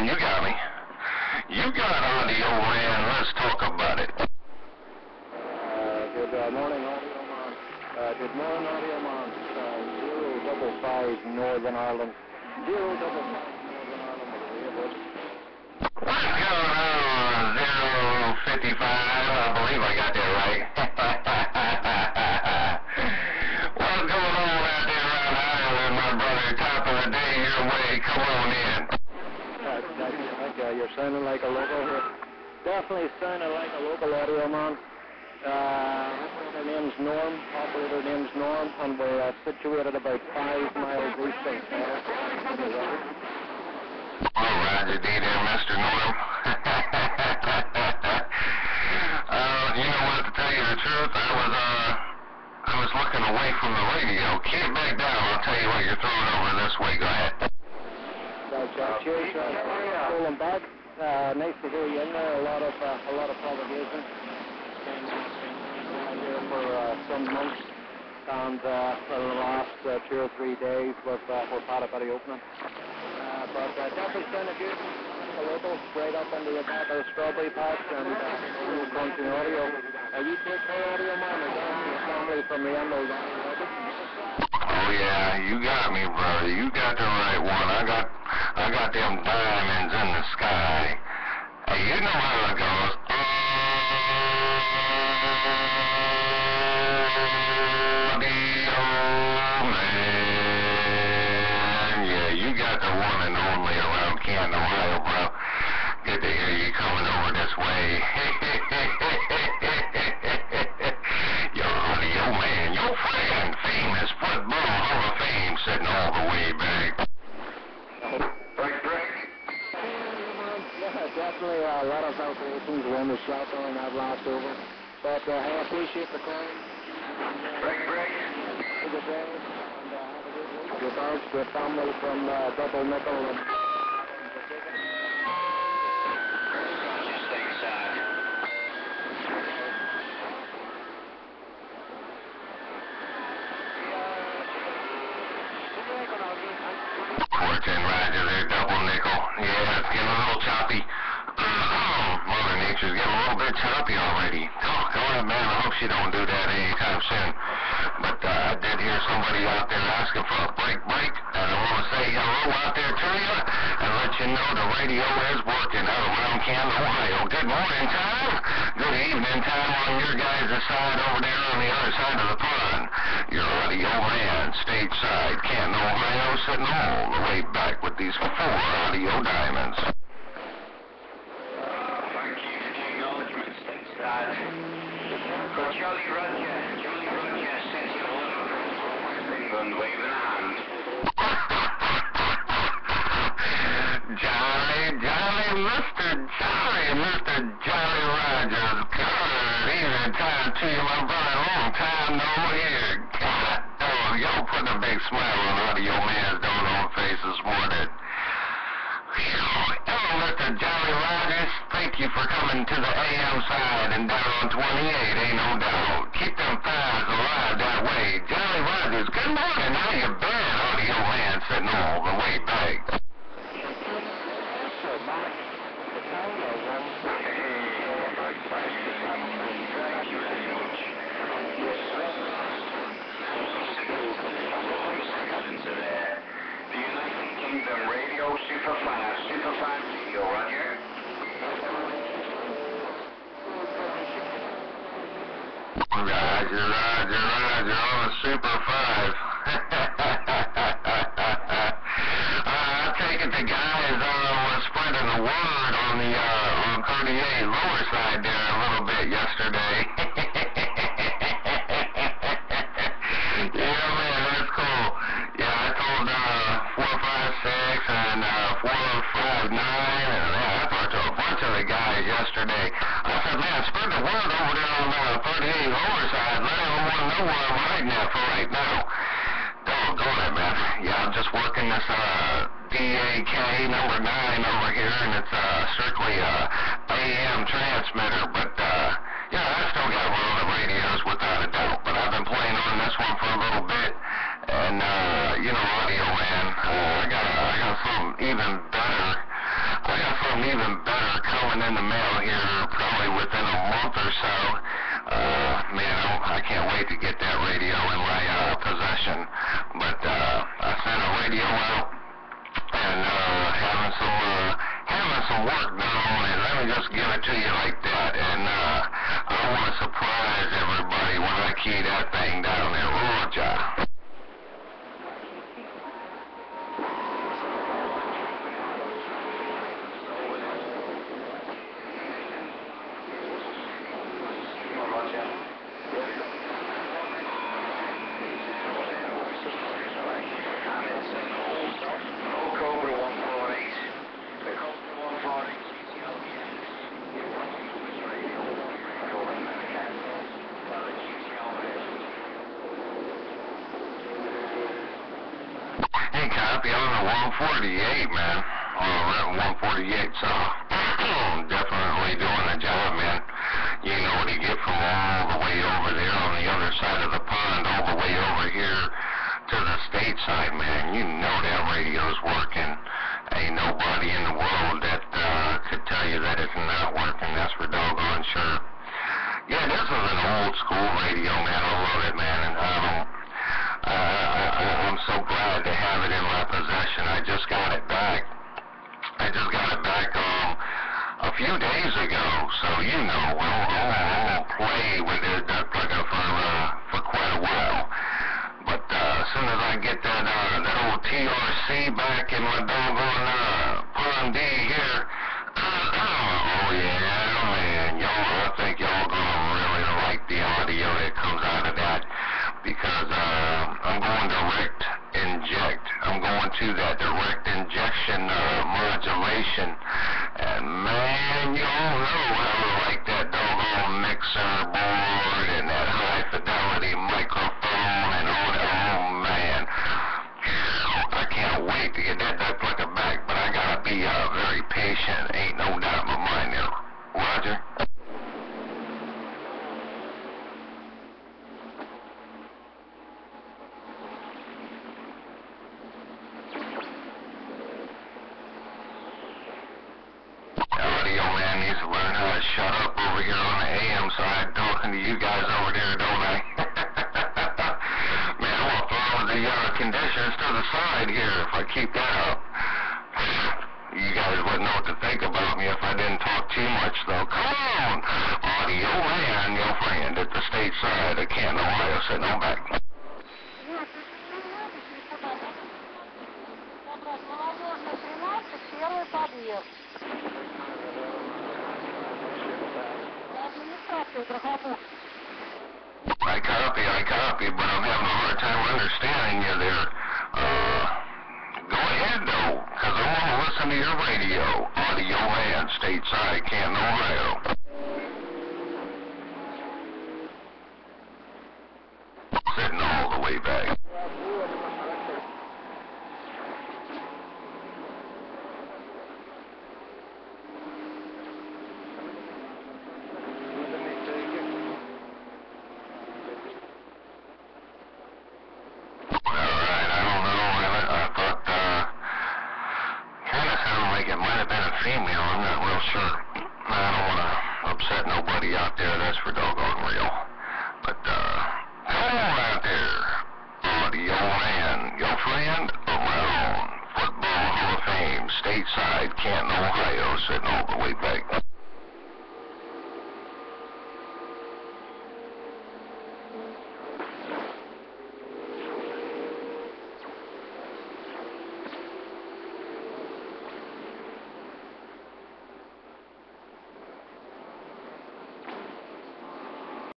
man, you got me. You got audio, man. Let's talk about it. Uh, good uh, morning, audio man. Uh, good morning, audio man. Uh, zero double five Northern Ireland. Zero double five Northern Ireland. with a railroad. What's going on? Zero fifty-five. I believe I got that right. What's going on out there around Ireland, my brother? Top of the day your way. Come on in. Uh, thank you, thank you. You're sounding like a local here. Definitely sounding like a local audio man. Uh, operator name's Norm. Operator name's Norm, and we're uh, situated about five miles east of Paris. Oh, Roger D there, Mr. Norm. uh, you know what, to tell you the truth, I was, uh, I was looking away from the radio. Can't back down. I'll tell you what, you're throwing over this way. Go ahead. That's uh, cheers, uh, Colin back. Uh, nice to hear you in there. A lot of uh, a lot of. Been, been here for uh, some months, and uh, for the last uh, two or three days we've uh, bit opening. Uh, but uh, definitely good. A local, right up the back of the strawberry patch, and uh, little audio. Uh, you from the end of the Oh yeah, you got me, brother. You got the right one. I got, I got them diamonds in the sky. Hey, you know how it goes. Definitely a lot of operations around the shelter and that last over. But uh, I appreciate the call. Break, break. Good day. And uh, have a good week. Regards to a family from uh, Double Nickel. And, Fortune, Roger, there, double nickel. Yeah, it's getting a little choppy. Nature's getting a little bit choppy already. Oh, go ahead, man. I hope she don't do that anytime soon. But uh, I did hear somebody out there asking for a break, break. And I want to say hello out there to you and let you know the radio is working out around Canton, Ohio. Good morning time. Good evening time on your guys' side over there on the other side of the pond. Your audio man, stateside, Canton, Ohio, sitting all the way back with these four audio diamonds. Thank you for the acknowledgement, stateside. Charlie Roger, Julie Roger, sends you all over England, waving a hand. Jolly, jolly, Mr. Jolly, Mr. Jolly Rogers. God, evening time to you, my brother. Long time no hear. God, oh, y'all put a big smile on audio man's doggone face this morning. Phew. You for coming to the AM side and down on 28, ain't no doubt. Keep them thighs alive that way. Jolly Rogers, good morning. How you been? Audio man sitting all the way back. Thank you very much. To the, the United Kingdom Radio Superfast, Superfast Radio, Roger. Roger, Roger, Roger, on a Super 5. uh, I'm it the guys uh, were spreading the word on the uh, on 38 lower side there a little bit yesterday. yeah, man, that's cool. Yeah, I told uh, 456 and uh, 459 and yeah, I talked to a bunch of the guys yesterday. Said, man, spread the word over there on uh, 38 lower side. Let everyone know where I'm riding at for right now. Doggone it, man. Yeah, I'm just working this uh, DAK number 9 over here, and it's uh, strictly uh, AM transmitter. But, uh, yeah, I still got one of the radios without a doubt. But I've been playing on this one for a little bit. And, uh, you know, audio, man, uh, I got I got something even better. I coming in the mail here probably within a month or so. Uh, man, I, can't wait to get that radio in my uh, possession. But uh, I sent a radio out and uh, having some uh, having some work done on it. Let me just give it to you like that. And uh, I want to surprise everybody when I key that thing down there. Roger. Cobra 148. The Cobra 148 Hey, copy on the 148, man. On the 148, so definitely doing the job, man. You know what you get from all the way over there on the other side of the pond, all the way over here to the stateside, man. You know that radio's working. Ain't nobody in the world that uh, could tell you that it's not working. That's for doggone sure. Yeah, this is an old school radio, man. I love it, man. And um, uh, I, I'm so glad to have it in my possession. I just got it back. I just got it back um, a few days ago, so you know, I'll, I'll play with it that plugger for uh, for quite a while. But uh, as soon as I get that uh, that old TRC back in my conditions to the side here if I keep that up. You guys wouldn't know what to think about me if I didn't talk too much, though. Come on! Audio man, your friend at the state side of Canton, Ohio, sitting on back. Listen to your radio. Audio man, stateside, Canton, Ohio. Sitting all the way back. Alright, I don't know. I, I thought, uh, kind of sounded like it might have been a female. I'm not real sure. I don't want to upset nobody out there. That's for doggone real. But, uh, on out there. Audio man, your friend, around Football Hall of Fame, stateside, Canton, Ohio, sitting all the way back.